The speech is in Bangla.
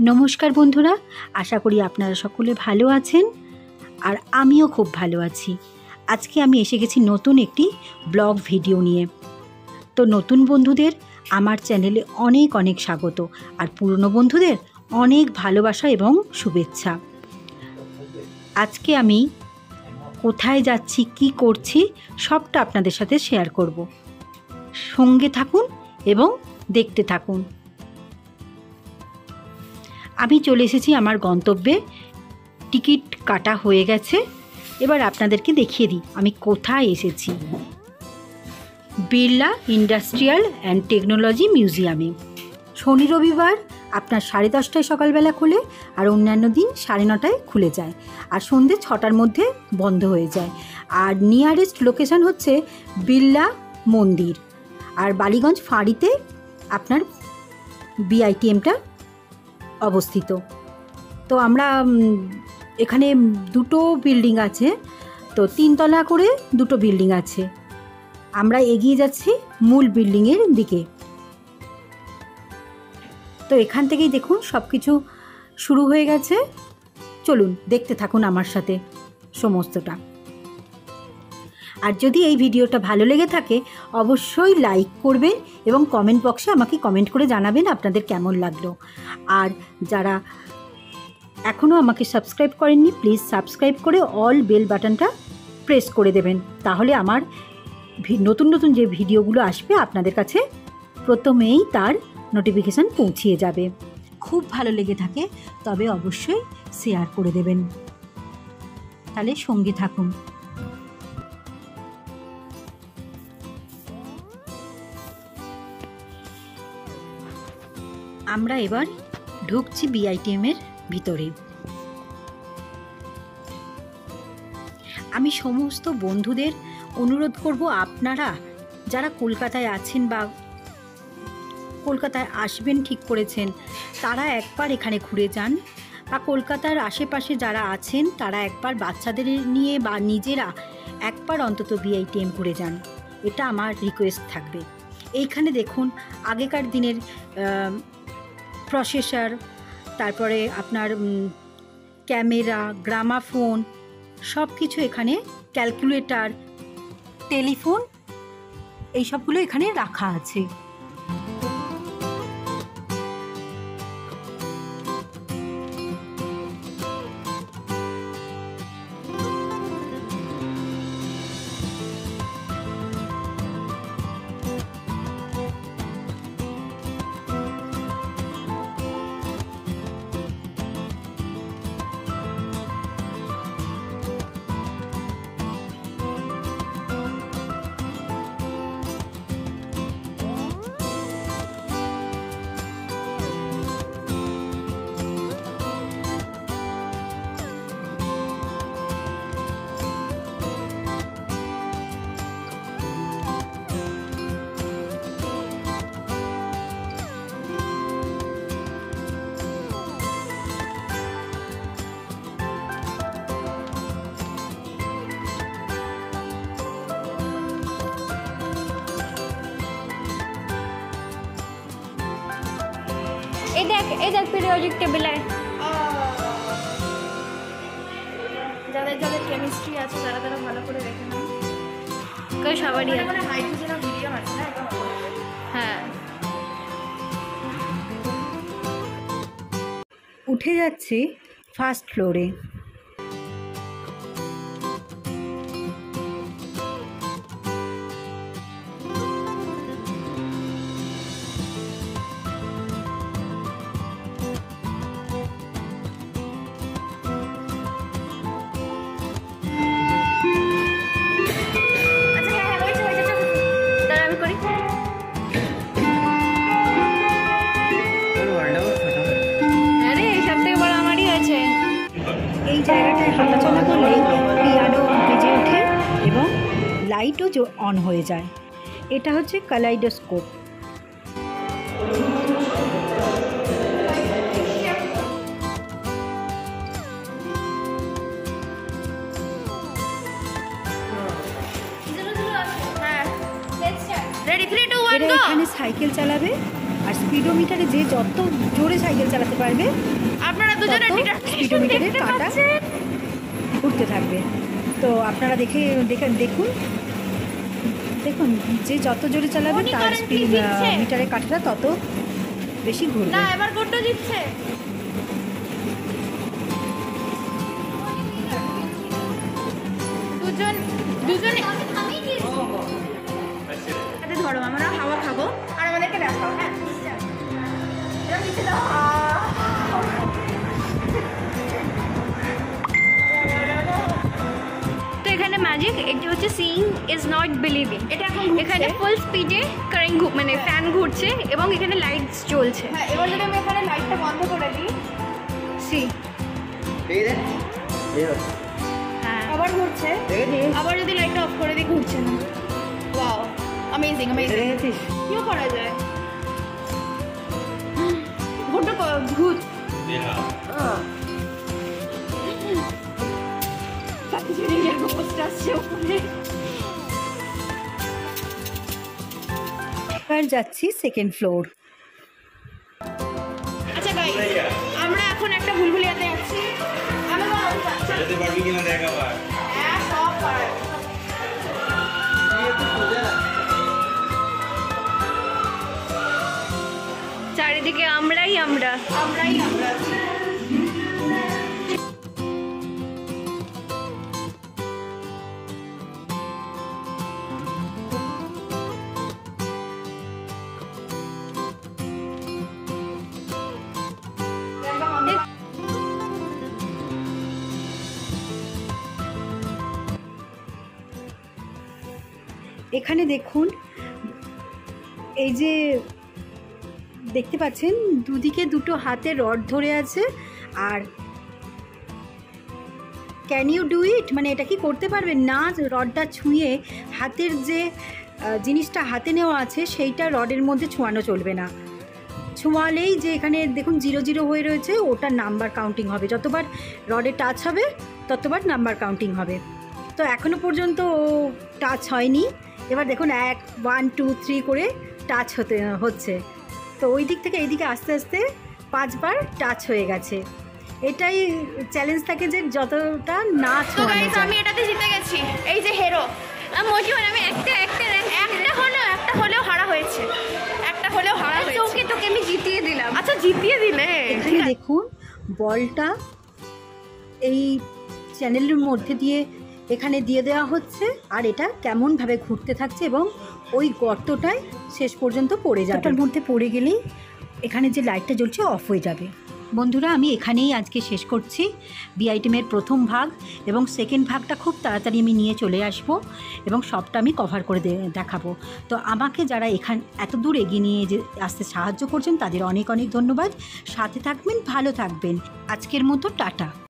নমস্কার বন্ধুরা, আশা করি আপনারা সকলে ভালো আছেন আর আমিও খুব ভালো আছি। আজকে আমি এসে গেছি নতুন একটি ব্লগ ভিডিও নিয়ে। তো নতুন বন্ধুদের আমার চ্যানেলে অনেক অনেক স্বাগত আর পুরনো বন্ধুদের অনেক ভালোবাসা এবং শুভেচ্ছা। আজকে আমি কোথায় যাচ্ছি, কি করছি, সবটা আপনাদের সাথে শেয়ার করব। সঙ্গে থাকুন এবং দেখতে থাকুন। আমি চলে এসেছি আমার গন্তব্যে। টিকিট কাটা হয়ে গেছে। এবার আপনাদেরকে দেখিয়ে দিই, আমি কোথায় এসেছি। বিড়লা ইন্ডাস্ট্রিয়াল অ্যান্ড টেকনোলজি মিউজিয়ামে। শনি রবিবার আপনার সাড়ে দশটায় সকালবেলা খুলে আর অন্যান্য দিন সাড়ে নটায় খুলে যায় আর সন্ধ্যে ছটার মধ্যে বন্ধ হয়ে যায়। আর নিয়ারেস্ট লোকেশান হচ্ছে বিড়লা মন্দির। আর বালিগঞ্জ ফাঁড়িতে আপনার বিআইটিএমটা অবস্থিত। তো আমরা এখানে দুটো বিল্ডিং আছে, তো তিনতলা করে দুটো বিল্ডিং আছে। আমরা এগিয়ে যাচ্ছি মূল বিল্ডিংয়ের দিকে। তো এখান থেকেই দেখুন সব কিছু শুরু হয়ে গেছে। চলুন, দেখতে থাকুন আমার সাথে সমস্তটা। আর যদি এই ভিডিওটা ভালো লেগে থাকে, অবশ্যই লাইক করবেন এবং কমেন্ট বক্সে আমাকে কমেন্ট করে জানাবেন আপনাদের কেমন লাগল। আর যারা এখনও আমাকে সাবস্ক্রাইব করেননি প্লিজ সাবস্ক্রাইব করে অল বেল বাটনটা প্রেস করে দেবেন। তাহলে আমার নতুন নতুন যে ভিডিওগুলো আসবে আপনাদের কাছে প্রথমেই তার নোটিফিকেশান পৌঁছিয়ে যাবে। খুব ভালো লেগে থাকে, তবে অবশ্যই শেয়ার করে দেবেন। তাহলে সঙ্গে থাকুন। আমরা এবার ঢুকছি বিআইটিএমের ভিতরে। আমি সমস্ত বন্ধুদের অনুরোধ করব, আপনারা যারা কলকাতায় আছেন বা কলকাতায় আসবেন ঠিক করেছেন, তারা একবার এখানে ঘুরে যান বা কলকাতার আশেপাশে যারা আছেন, তারা একবার বাচ্চাদের নিয়ে বা নিজেরা একবার অন্তত বিআইটিএম ঘুরে যান। এটা আমার রিকোয়েস্ট থাকবে। এইখানে দেখুন, আগেকার দিনের প্রসেসর তারপরে আপনার ক্যামেরা গ্রামাফোন সব কিছু এখানে ক্যালকুলেটার টেলিফোন এইসবগুলো এখানে রাখা আছে। এই দেখ এই দেখ পিরিয়ডিক টেবিলে যাদের যাদের কেমিস্ট্রি আছে তারা তারা ভালো করে রেখে নেন কেউ সবারই আছে। মানে আছে না হ্যাঁ। উঠে যাচ্ছি ফার্স্ট ফ্লোরে লাইটও অন হয়ে যায়। এটা হচ্ছে কালাইডোস্কোপ। এরা এখানে সাইকেল চালাবে আর স্পিডোমিটারে যে যত জোরে সাইকেল চালাতে পারবে আপনারা দুজনে দেখতে কাঁটা ঘুরতে থাকবে। তো আপনারা দেখে দেখে দেখুন দেখুন যে যত জোরে চালাবে তার স্পিড দিচ্ছে। মিটারের কাঁটাটা তত বেশি ঘুরবে। না এবার কোটো দিচ্ছে দুজন দুজনে ধরো আমরা হাওয়া খাব আর আমাদেরকে দেখাও হ্যাঁ। ম্যাজিক এটি হচ্ছে সিইং ইজ নট বিলিভিং এটা এখন এখানে ফুল স্পিডে কারেন্ট মানে ফ্যান ঘুরছে এবং এখানে লাইটস জ্বলছে। হ্যাঁ এবার যদি আমি এখানে লাইটটা বন্ধ করে দিই। সি হ্যাঁ। আবার ঘুরছে। আবার যদি লাইটটা অফ করে দিই ঘুরছে না। ওয়াও অ্যামেজিং অ্যামেজিং কিও করা যায়? ঘুরটা এবার যাচ্ছি সেকেন্ড ফ্লোর আচ্ছা গাইস আমরা এখন একটা ভুলভুলিয়াতে যাচ্ছি আমি বললাম, যেতে পারবি কিনা দেখ আবার হ্যাঁ সব পারে চারিদিকে আমরাই আমরা। আমরাই আমরা এখানে দেখুন, এই যে দেখতে পাচ্ছেন, দুদিকে দুটো হাতে রড ধরে আছে, আর ক্যান ইউ ডু ইট মানে এটা কি করতে পারবে না, রডটা ছুঁয়ে হাতের যে জিনিসটা হাতে নেওয়া আছে, সেইটা রডের মধ্যে ছোঁয়ানো চলবে না। ছোঁয়ালেই যে এখানে দেখুন জিরো জিরো হয়ে রয়েছে, ওটার নাম্বার কাউন্টিং হবে। যতবার রডে টাচ হবে, ততবার নাম্বার কাউন্টিং হবে। তো এখনও পর্যন্ত ও টাচ হয়নি। এবার দেখুন এক ওয়ান টু থ্রি করে টাচ হতে হচ্ছে। তো ওই দিক থেকে এই দিকে আস্তে আস্তে পাঁচবার টাচ হয়ে গেছে। এটাই চ্যালেঞ্জ থাকে যে যতটা না আমি এটাতে জিতে গেছি। এই যে হেরো মোটিভ আমি একটা একটা একটা হলেও একটা হলেও হারা হয়েছে। একটা হলেও হারা হয়েছে। তোকে তোকে আমি জিতিয়ে দিলাম। আচ্ছা জিতিয়ে দিলে। এখানে দেখুন বলটা এই চ্যানেলের মধ্যে দিয়ে এখানে দিয়ে দেওয়া হচ্ছে আর এটা কেমনভাবে ঘুরতে থাকছে এবং ওই গর্তটায় শেষ পর্যন্ত পড়ে যাবে। ওটার মধ্যে পড়ে গেলেই এখানে যে লাইটটা জ্বলছে অফ হয়ে যাবে। বন্ধুরা আমি এখানেই আজকে শেষ করছি। বি আইটেমের প্রথম ভাগ এবং সেকেন্ড ভাগটা খুব তাড়াতাড়ি আমি নিয়ে চলে আসব এবং সবটা আমি কভার করে দেখাবো। তো আমাকে যারা এখান এত দূর এগিয়ে নিয়ে যে আসতে সাহায্য করছেন তাদের অনেক অনেক ধন্যবাদ। সাথে থাকবেন ভালো থাকবেন। আজকের মতো টাটা।